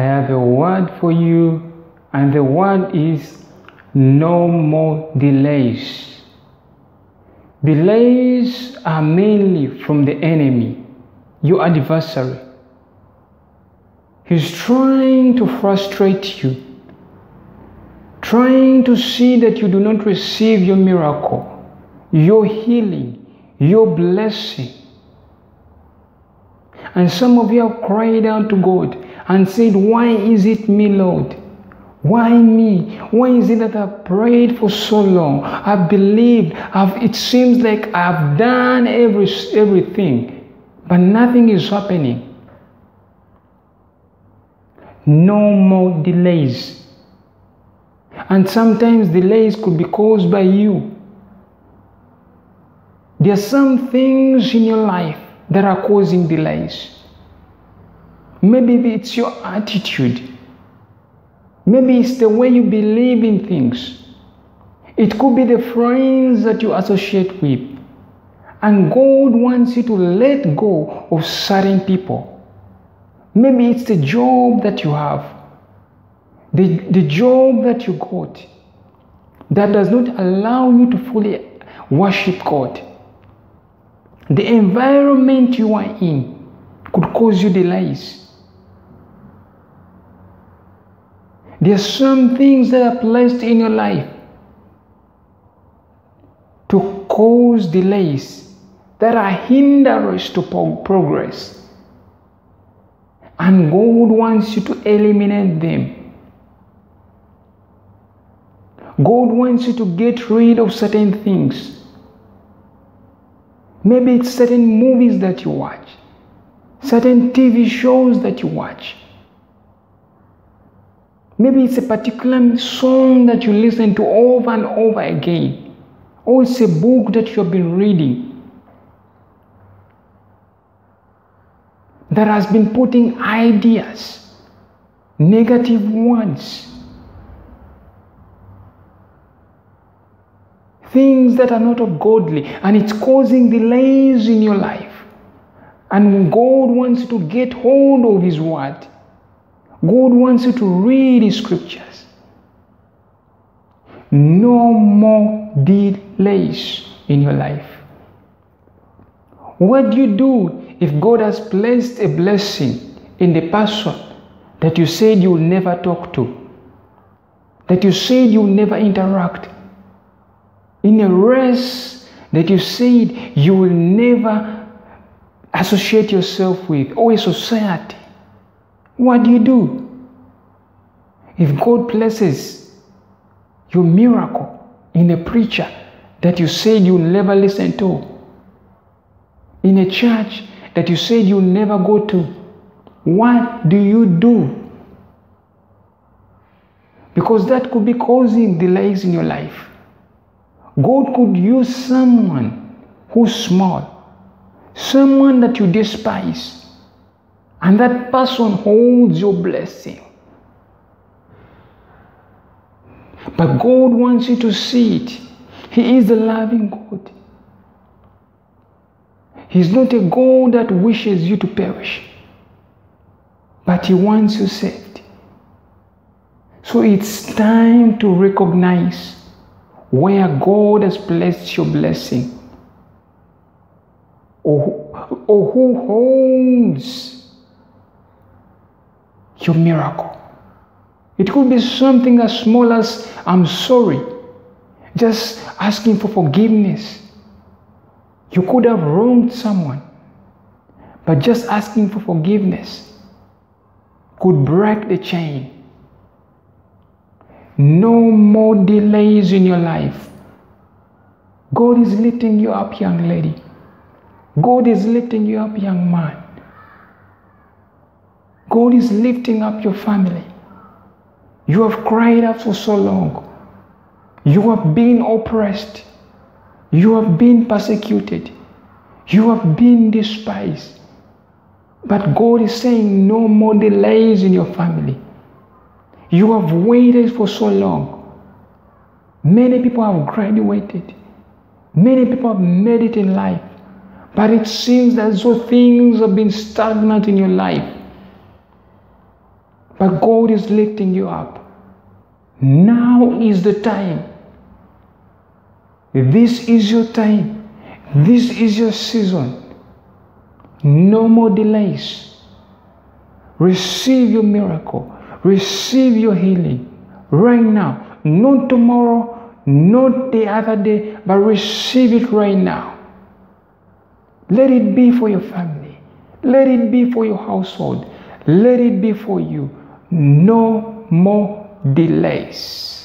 I have a word for you, and the word is no more delays. Delays are mainly from the enemy, your adversary. He's trying to frustrate you, trying to see that you do not receive your miracle, your healing, your blessing. And some of you have cried out to God and said, Why is it me, Lord? Why me? Why is it that I've prayed for so long? I've believed. I've, it seems like I've done every, everything, but nothing is happening. No more delays. And sometimes delays could be caused by you. There are some things in your life that are causing delays. Maybe it's your attitude. Maybe it's the way you believe in things. It could be the friends that you associate with. And God wants you to let go of certain people. Maybe it's the job that you have, the, the job that you got that does not allow you to fully worship God. The environment you are in could cause you delays. There are some things that are placed in your life to cause delays that are hindrance to progress. And God wants you to eliminate them. God wants you to get rid of certain things. Maybe it's certain movies that you watch, certain TV shows that you watch. Maybe it's a particular song that you listen to over and over again, or it's a book that you have been reading that has been putting ideas, negative ones, things that are not of godly, and it's causing delays in your life. And God wants to get hold of His Word. God wants you to read His Scriptures. No more delays in your life. What do you do if God has placed a blessing in the person that you said you will never talk to, that you said you will never interact, in a race that you said you will never associate yourself with, or a society? What do you do? If God places your miracle in a preacher that you said you'll never listen to, in a church that you said you'll never go to, what do you do? Because that could be causing delays in your life. God could use someone who's small, someone that you despise, and that person holds your blessing. But God wants you to see it. He is a loving God. He's not a God that wishes you to perish, but He wants you saved. So it's time to recognize where God has placed your blessing or, or who holds your miracle. It could be something as small as I'm sorry, just asking for forgiveness. You could have wronged someone, but just asking for forgiveness could break the chain. No more delays in your life. God is lifting you up, young lady. God is lifting you up, young man. God is lifting up your family. You have cried out for so long. You have been oppressed. You have been persecuted. You have been despised. But God is saying no more delays in your family. You have waited for so long. Many people have graduated. Many people have made it in life. But it seems as though things have been stagnant in your life. But God is lifting you up. Now is the time. This is your time. This is your season. No more delays. Receive your miracle. Receive your healing right now. Not tomorrow, not the other day, but receive it right now. Let it be for your family. Let it be for your household. Let it be for you. No more delays.